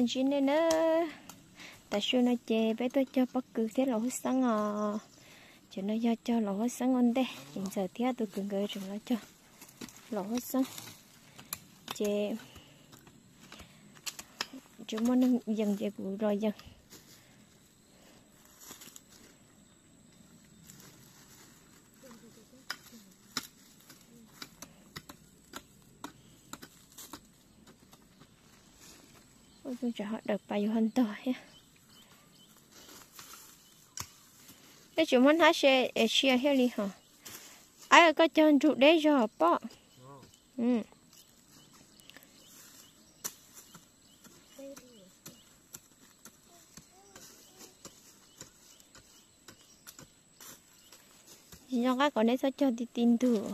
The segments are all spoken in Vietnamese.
ăn chín nên nữa ta sao nó chè bé tôi cho bất cứ thế là sáng à cho nó cho cho là sáng ngon đây. Hiện giờ thì tôi cứ gửi rồi nó cho là sáng chè chúng nó dần dần cụ rồi dần. Ôi tôi trả họ được bao nhiêu hơn tôi ha cái chủ muốn hát xe xe hết đi hả? Ai có chân trụ đấy cho bỏ. Ừ. Nhưng các con đấy sao cho đi tin tưởng?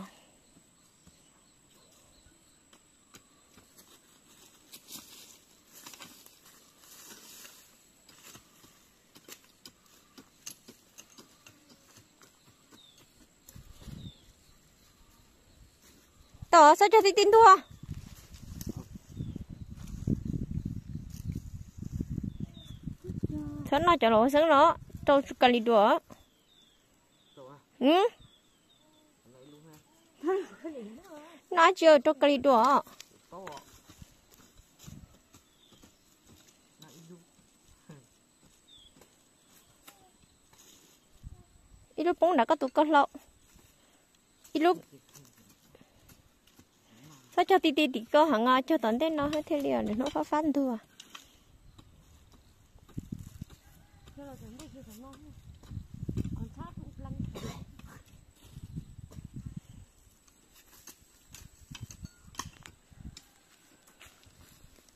Tỏ sao cho đi tin thua? Sớm nó cho lỗ sớm nó. Tôi cần đi đùa. Ừ? Nó chưa cho cần đi đùa. Ít lúc bóng đã có tụ có lậu. Ít lúc sao cho tí tí tí cơ hàng ngò? Cho tận tên nó hết thế liền để nó phát phát thua.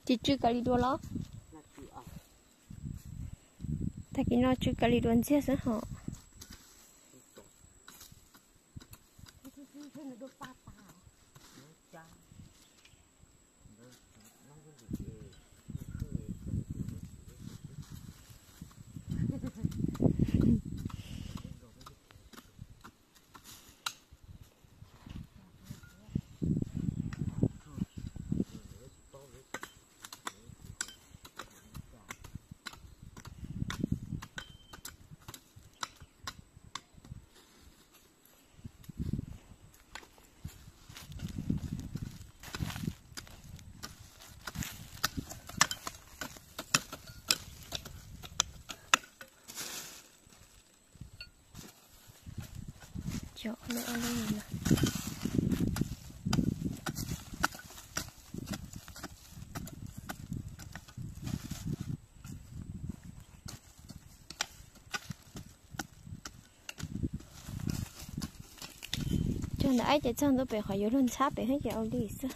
Chị chưa cà đi đua lo tại kia nó chưa cà đi đua chết rồi họ. Chỗ nữa luôn nè cho nãy chỉ chân tôi bị hỏi yếu luôn sáp bị hết dạo đi sao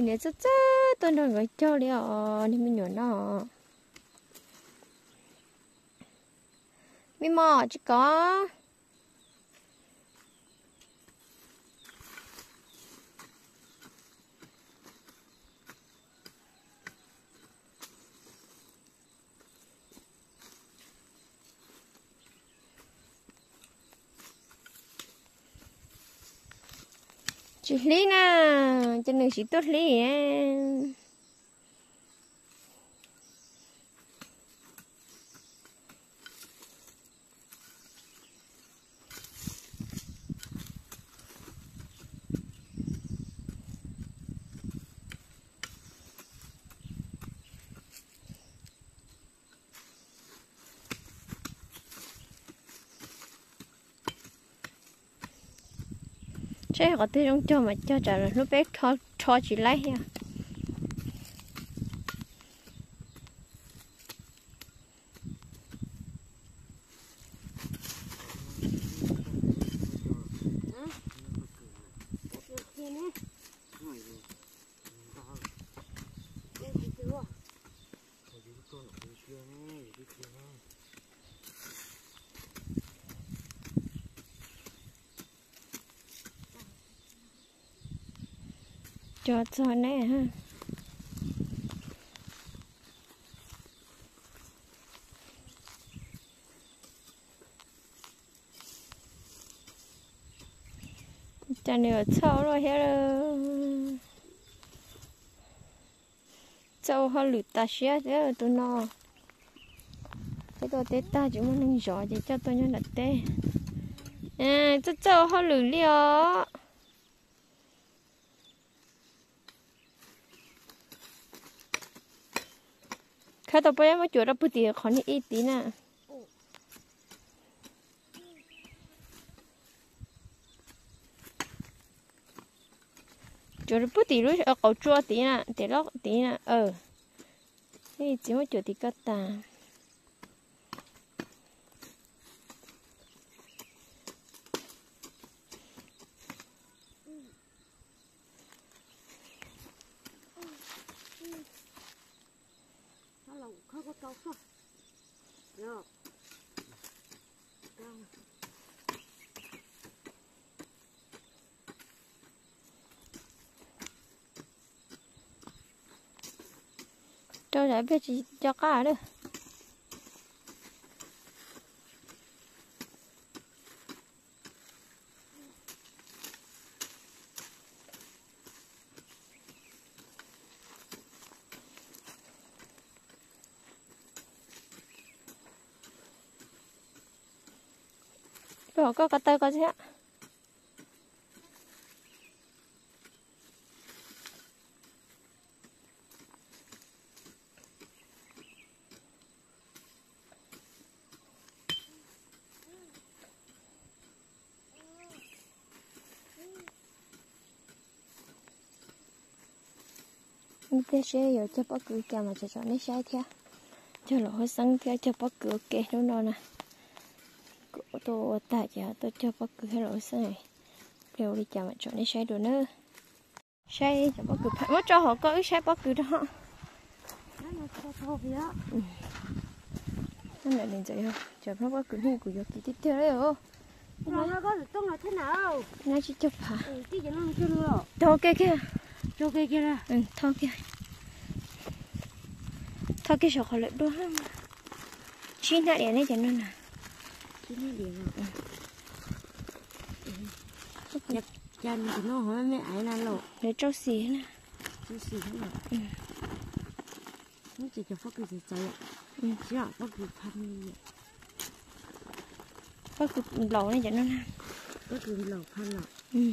mình nhớ rất rất tôi nói gọi cho liệu thì mình nhớ nó mi mò chỉ có chị lý nè cho nên chị tốt lý em chế họ tới trong cho mà cho trả nó bé cho cho chỉ lấy ha cho cho nè ha. Cho nên châu rồi hết rồi châu họ lụt ta xía thế rồi tụi nó cái đồ tết ta chỉ muốn nâng gió để cho tôi nhớ là tê. À cho châu họ lụt liò khai tao bây giờ mới chuột ra bút tiền khó ní ít tí nè chuột ra bút tiền rồi ở cầu chua tí nè để lót tí nè ờ thế chỉ mới chuột tí cắt cho lại biết chỉ cho cá được rồi có cá tơ có gì ạ thế sẽ giờ cho bác cứ kèm mà cho cho nó sai theo cho lỗ hơi sáng theo cho bác cứ kê nó nó nè tôi tại giờ tôi cho bác cứ hello sáng này kêu đi chào mà cho nó sai đồ nữa sai cho bác cứ phải mất cho họ có ít sai bác cứ đó nó lại lên vậy không cho nó bác cứ như của giờ kỳ tiếp theo đấy không nó có được tông là thế nào nó chỉ chụp hả ừ tí giờ nó chưa rồi Đâu kia kia cho kia kia ra ừ thôi kia thôi kia sổ khỏi lại đua lắm chín hạ đèn này thì nó nè chín hạ đèn ừ nhập chân thì nó hỏi mẹ ấy là lộ để cho xì nè cho xì nè ừ nó chỉ cho phát cái gì chạy ạ ừ chỉ là phát cái phân đi ạ phát cái lẩu này cho nó nè phát cái lẩu phân lẩu ừ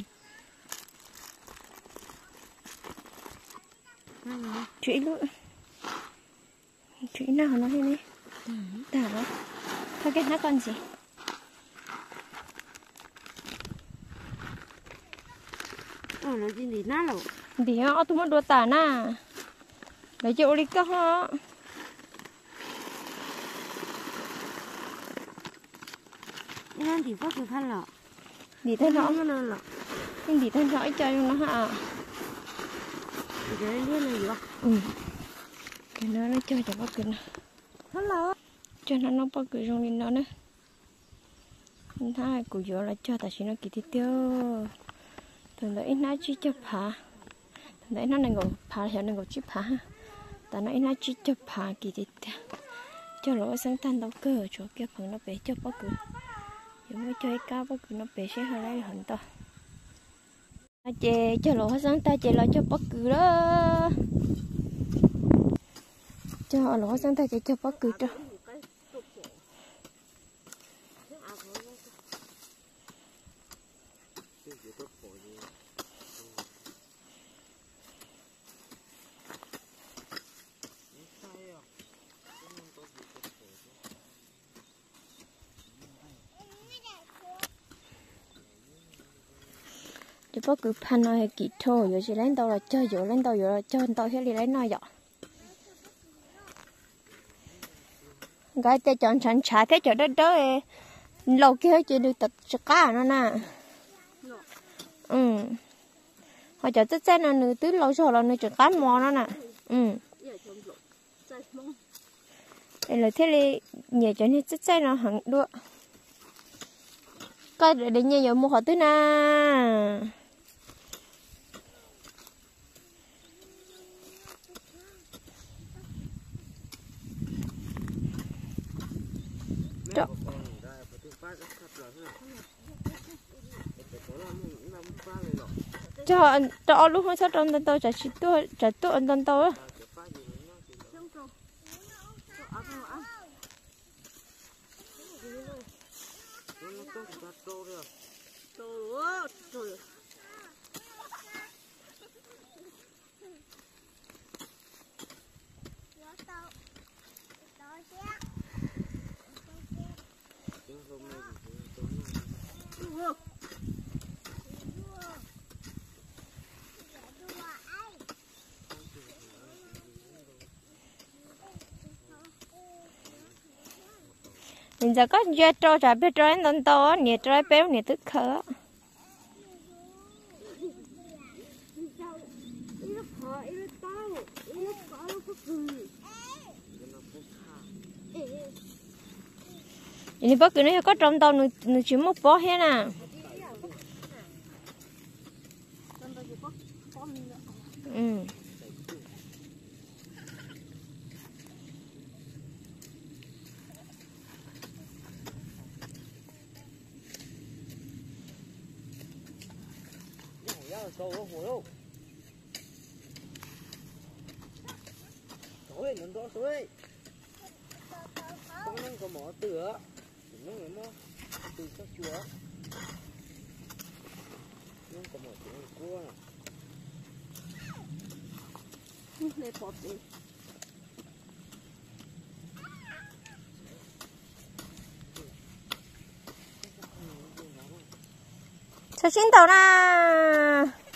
chuỗi lụi chuỗi nào nó lên đi. Đảo đó thôi cái nát con gì. Ờ nó gì đi nó rồi đi họ tôi muốn đua tả na. Lấy chỗ đi các họ. Nên thì có được hết lọ. Đi thân họ nó lọ. Nhưng đi thân họ chơi nó hả? ừ. cái nó nó chơi cho bác cười hello. Cho nó nó bác cười trong lên nó nữa thay củ dừa gió là cho tại nó kỳ tiêu. Tuần đấy nó chỉ chụp phá tuần đấy nó này ngồi phá hiểu này ngồi chỉ phá tại nó nó chỉ chụp phá kỳ tiêu. Cho lỗ sáng tan đâu cơ chỗ kia phòng nó bé cho bác cười giống như chơi cá bác cười nó bé sẽ hơi lấy hận to chị cho lỗ sáng ta chị lo cho bất cứ đó. Cho lỗ sáng ta chị cho bất cứ đó có cứ pan nói kỹ thô rồi chỉ lấy tao là chơi rồi lấy tao rồi chơi tao hết đi lấy nói dọ gái ta chọn chọn trả thế chỗ đó đó lâu kia chỉ được tập cho cá nó nè ừ. Họ chọn tất cả nó nữ tứ lâu rồi là nữ chọn cá mò nó nè ừ. Đây là thế này nhờ cho nên tất cả nó hẳn được cái để nhờ giờ mua họ tứ nè đó cho cho lúc mới sau trong tân tôi trả chỉ tôi trả tôi anh tôi mình giờ có giờ cho trả biết cho anh to nè cho béo nè tức khờ ini bác cứ nói có trong tàu nó nó chỉ một bó hết nè ừ. Sâu nó hổ đâu Thôi, nó đó thôi Không nên có mỏ tựa Nó người mỏ Từ các chúa Nó có mỏ tựa cua nè Lấy. Cho xin tàu nè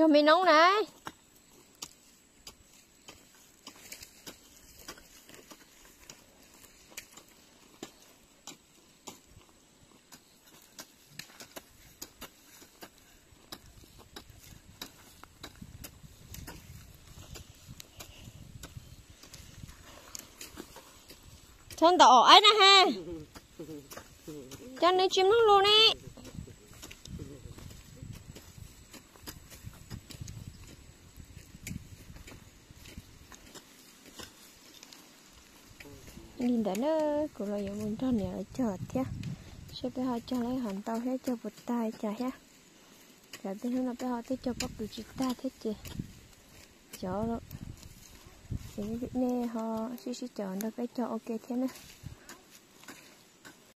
cho mi nóng này. Chân tổ ấy nè ha. Chân đi chim nó luôn đi nhìn đã nó cũng là những mình cho nè chờ thế. Sẽ bây giờ cho lấy hẳn tao hết cho bột tay chờ ha giờ tới hôm là bây giờ tới cho bắp được chị ta thế chị chờ rồi, thì nè họ xí xí chờ nó cái cho ok thế nữa.